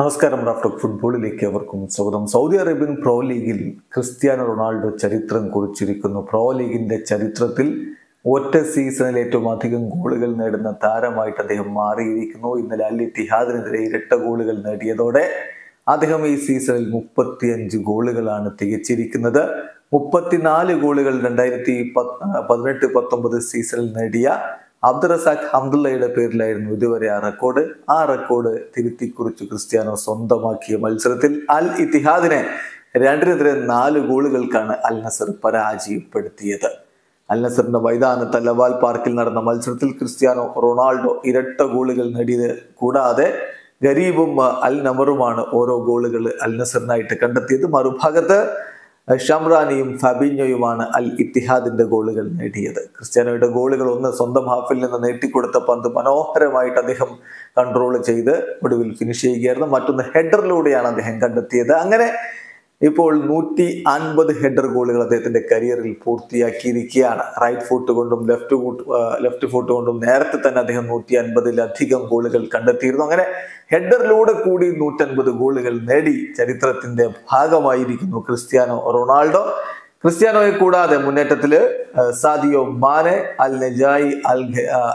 നമസ്കാരം റാഫ്റ്റർ ഫുട്ബോളിലേക്ക് അവർക്കും സ്വാഗതം. സൗദി അറേബ്യൻ പ്രോ ലീഗിൽ ക്രിസ്ത്യാനോ റൊണാൾഡോ ചരിത്രം കുറിച്ചിരിക്കുന്നു. പ്രോ ലീഗിന്റെ ചരിത്രത്തിൽ ഒറ്റ സീസണിൽ ഏറ്റവും അധികം ഗോളുകൾ നേടുന്ന താരമായിട്ട് അദ്ദേഹം മാറിയിരിക്കുന്നു. ഇന്നലെ അൽ ഇത്തിഹാദിനെതിരെ ഇരട്ട ഗോളുകൾ നേടിയതോടെ അദ്ദേഹം ഈ സീസണിൽ മുപ്പത്തിയഞ്ച് ഗോളുകളാണ് തികച്ചിരിക്കുന്നത്. മുപ്പത്തിനാല് ഗോളുകൾ രണ്ടായിരത്തി പതിനെട്ട് പത്തൊമ്പത് സീസണിൽ നേടിയ അബ്ദുറസാഖ് ഹംദുള്ളയുടെ പേരിലായിരുന്നു ഇതുവരെ ആ റെക്കോർഡ്. ആ റെക്കോർഡ് തിരുത്തി കുറിച്ച് ക്രിസ്ത്യാനോ സ്വന്തമാക്കിയ മത്സരത്തിൽ അൽ ഇത്തിഹാദിനെ രണ്ടിനെതിരെ നാല് ഗോളുകൾക്കാണ് അൽ നസർ പരാജയപ്പെടുത്തിയത്. അൽ നസറിന്റെ മൈതാനത്ത് ലവാൽ പാർക്കിൽ നടന്ന മത്സരത്തിൽ ക്രിസ്ത്യാനോ റൊണാൾഡോ ഇരട്ട ഗോളുകൾ നേടിയത് കൂടാതെ ഗരീബും അൽ നമറുമാണ് ഓരോ ഗോളുകൾ അൽ നസറിനായിട്ട് കണ്ടെത്തിയത്. മറുഭാഗത്ത് ഷംറാനിയും ഫബിഞ്ഞോയുമാണ് അൽ ഇത്തിഹാദിന്റെ ഗോളുകൾ നേടിയത്. ക്രിസ്ത്യാനോയുടെ ഗോളുകൾ ഒന്ന് സ്വന്തം ഹാഫിൽ നിന്ന് നീട്ടിക്കൊടുത്ത പന്ത് മനോഹരമായിട്ട് അദ്ദേഹം കൺട്രോൾ ചെയ്ത് ഒടുവിൽ ഫിനിഷ് ചെയ്യുകയായിരുന്നു. മറ്റൊന്ന് ഹെഡറിലൂടെയാണ് അദ്ദേഹം കണ്ടെത്തിയത്. അങ്ങനെ ഇപ്പോൾ നൂറ്റി അൻപത് ഹെഡർ ഗോളുകൾ അദ്ദേഹത്തിന്റെ കരിയറിൽ പൂർത്തിയാക്കിയിരിക്കുകയാണ്. റൈറ്റ് ഫുട്ട് കൊണ്ടും ലെഫ്റ്റ് ലെഫ്റ്റ് ഫുട്ട് കൊണ്ടും നേരത്തെ തന്നെ അദ്ദേഹം നൂറ്റി അൻപതിലധികം ഗോളുകൾ കണ്ടെത്തിയിരുന്നു. അങ്ങനെ ഹെഡറിലൂടെ കൂടി നൂറ്റൻപത് ഗോളുകൾ നേടി ചരിത്രത്തിന്റെ ഭാഗമായിരിക്കുന്നു ക്രിസ്ത്യാനോ റൊണാൾഡോ. ക്രിസ്ത്യാനോയെ കൂടാതെ മുന്നേറ്റത്തിൽ സാദിയോ മാനെ അൽ നജായി അൽ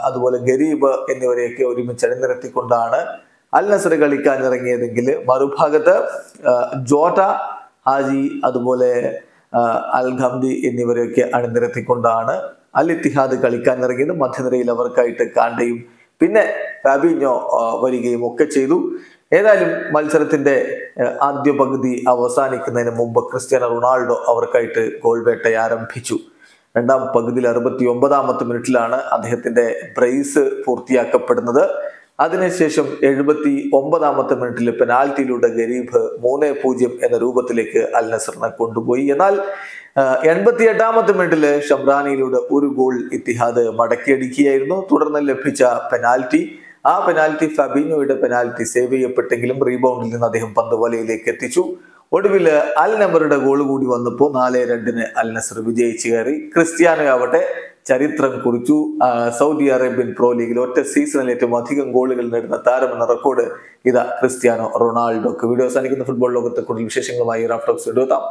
അതുപോലെ ഗരീബ് എന്നിവരെയൊക്കെ ഒരുമിച്ച് അണിനിരത്തിക്കൊണ്ടാണ് അൽ നസർ കളിക്കാൻ ഇറങ്ങിയതെങ്കിൽ മറുഭാഗത്ത് ജോട്ട ഹാജി അതുപോലെ അൽ ഖംദി എന്നിവരെയൊക്കെ അണിനിരത്തിക്കൊണ്ടാണ് അൽ ഇത്തിഹാദ് കളിക്കാൻ ഇറങ്ങിയത്. മധ്യനിരയിൽ അവർക്കായിട്ട് കാണ്ടയും പിന്നെ ഫാബിഞ്ഞോ വരികയും ഒക്കെ ചെയ്തു. ഏതായാലും മത്സരത്തിന്റെ ആദ്യ പകുതി അവസാനിക്കുന്നതിന് മുമ്പ് ക്രിസ്ത്യാനോ റൊണാൾഡോ അവർക്കായിട്ട് ഗോൾ വേട്ട ആരംഭിച്ചു. രണ്ടാം പകുതിയിൽ അറുപത്തി ഒമ്പതാമത്തെ മിനിറ്റിലാണ് അദ്ദേഹത്തിന്റെ ബ്രേസ് പൂർത്തിയാക്കപ്പെടുന്നത്. അതിനുശേഷം എഴുപത്തി ഒമ്പതാമത്തെ മിനിറ്റിൽ പെനാൽറ്റിയിലൂടെ ഗരീബ് മൂന്ന് പൂജ്യം എന്ന രൂപത്തിലേക്ക് അൽ നസറിനെ കൊണ്ടുപോയി. എന്നാൽ എൺപത്തി എട്ടാമത്തെ മിനിറ്റിൽ ഷംറാനിയിലൂടെ ഒരു ഗോൾ ഇത്തിഹാദ് മടക്കിയടിക്കുകയായിരുന്നു. തുടർന്ന് ലഭിച്ച പെനാൽറ്റി. ആ പെനാൽറ്റി ഫബീനോയുടെ പെനാൽറ്റി സേവ് ചെയ്യപ്പെട്ടെങ്കിലും റീബൗണ്ടിൽ നിന്ന് അദ്ദേഹം പന്ത് വലയിലേക്ക് എത്തിച്ചു. ഒടുവിൽ അൽ നമ്പറുടെ ഗോൾ കൂടി വന്നപ്പോൾ നാല് രണ്ടിന് അൽ നസർ വിജയിച്ചു കയറി. ക്രിസ്ത്യാനോ ആവട്ടെ ചരിത്രം കുറിച്ചു. സൗദി അറേബ്യൻ പ്രോ ലീഗിൽ ഒറ്റ സീസണിൽ ഏറ്റവും അധികം ഗോളുകൾ നേടുന്ന താരമെന്ന റെക്കോർഡ് ഇതാ ക്രിസ്ത്യാനോ റൊണാൾഡോക്ക്. വീഡിയോ അവസാനിക്കുന്ന ഫുട്ബോൾ ലോകത്തെ കൂടുതൽ വിശേഷങ്ങളുമായി റാഫ്റ്റോക്സ് എടുത്താം.